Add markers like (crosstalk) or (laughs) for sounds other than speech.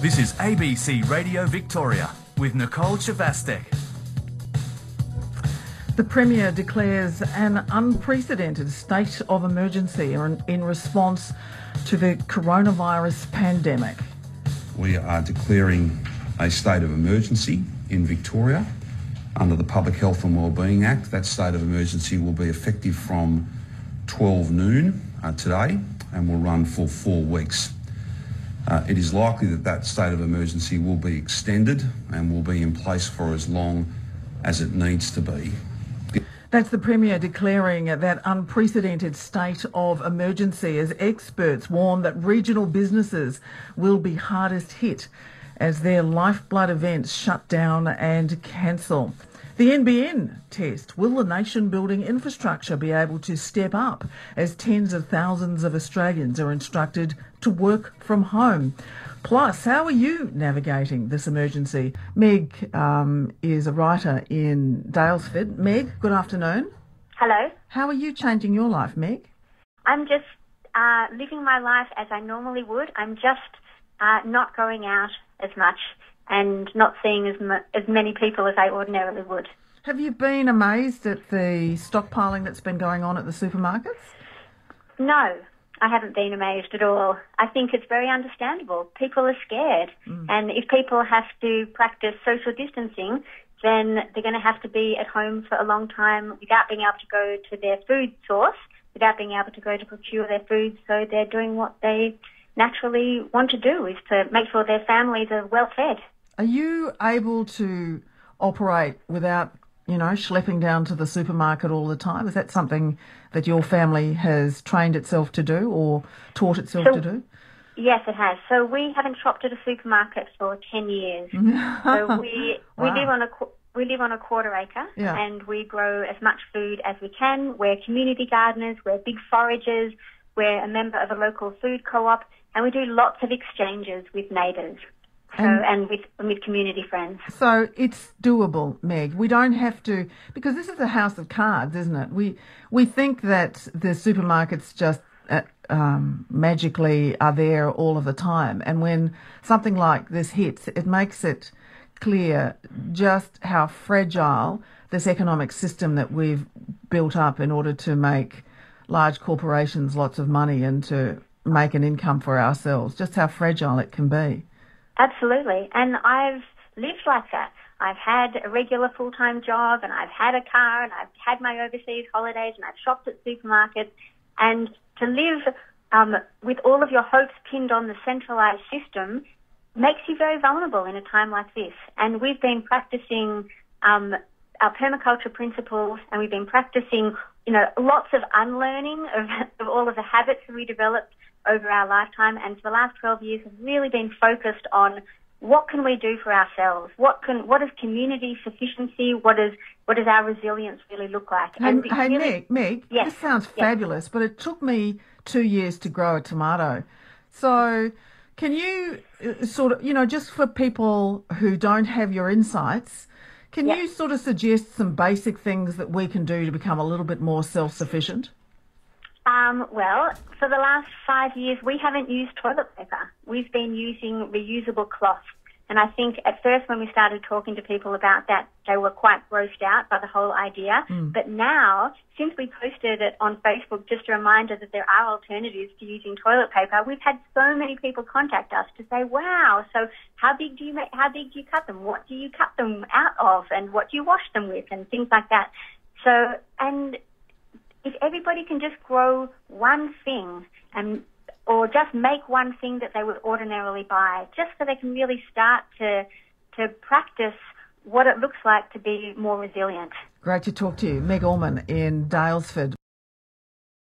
This is ABC Radio Victoria with Nicole Chvastek. The Premier declares an unprecedented state of emergency in in response to the coronavirus pandemic. We are declaring a state of emergency in Victoria under the Public Health and Wellbeing Act. That state of emergency will be effective from 12 noon uh, today and will run for four weeks. Uh, it is likely that that state of emergency will be extended and will be in place for as long as it needs to be. That's the Premier declaring that unprecedented state of emergency as experts warn that regional businesses will be hardest hit as their lifeblood events shut down and cancel. The NBN test will the nation building infrastructure be able to step up as tens of thousands of Australians are instructed to work from home? Plus, how are you navigating this emergency? Meg um, is a writer in Daylesford. Meg, good afternoon. Hello. How are you changing your life, Meg? I'm just uh, living my life as I normally would. I'm just uh, not going out as much and not seeing as, m- as many people as I ordinarily would. Have you been amazed at the stockpiling that's been going on at the supermarkets? No, I haven't been amazed at all. I think it's very understandable. People are scared. Mm. And if people have to practice social distancing, then they're going to have to be at home for a long time without being able to go to their food source, without being able to go to procure their food. So they're doing what they naturally want to do, is to make sure their families are well fed. Are you able to operate without, you know, schlepping down to the supermarket all the time? Is that something that your family has trained itself to do or taught itself So- to do? Yes, it has. So we haven't shopped at a supermarket for ten years. (laughs) so we we Wow. live on a we live on a quarter acre, Yeah. and we grow as much food as we can. We're community gardeners. We're big foragers. We're a member of a local food co-op, and we do lots of exchanges with neighbours. So And- and with with community friends. So it's doable, Meg. We don't have to because this is a house of cards, isn't it? We we think that the supermarkets just uh, um, magically are there all of the time, and when something like this hits, it makes it clear just how fragile this economic system that we've built up in order to make large corporations lots of money and to make an income for ourselves. Just how fragile it can be. Absolutely. And I've lived like that. I've had a regular full-time job and I've had a car and I've had my overseas holidays and I've shopped at supermarkets and to live um, with all of your hopes pinned on the centralized system makes you very vulnerable in a time like this. And we've been practicing um, our permaculture principles and we've been practicing, you know, lots of unlearning of, (laughs) of all of the habits that we developed over our lifetime. And for the last 12 years have really been focused on what can we do for ourselves? What can, what is community sufficiency? What is, what does our resilience really look like? Hey, And hey really- Meg, Meg, Yes, this sounds yes. fabulous, but it took me two years to grow a tomato. So, can you uh, sort of, you know, just for people who don't have your insights, can Yeah. you sort of suggest some basic things that we can do to become a little bit more self sufficient? Um, well, for the last five years, we haven't used toilet paper. We've been using reusable cloth. And I think at first when we started talking to people about that, they were quite grossed out by the whole idea. But now, since we posted it on Facebook, just a reminder that there are alternatives to using toilet paper, we've had so many people contact us to say, wow, so how big do you make, how big do you cut them? What do you cut them out of? And what do you wash them with? And things like that. So, and everybody can just grow one thing and or just make one thing that they would ordinarily buy, just so they can really start to to practice what it looks like to be more resilient. Great to talk to you. Meg Ulman in Daylesford.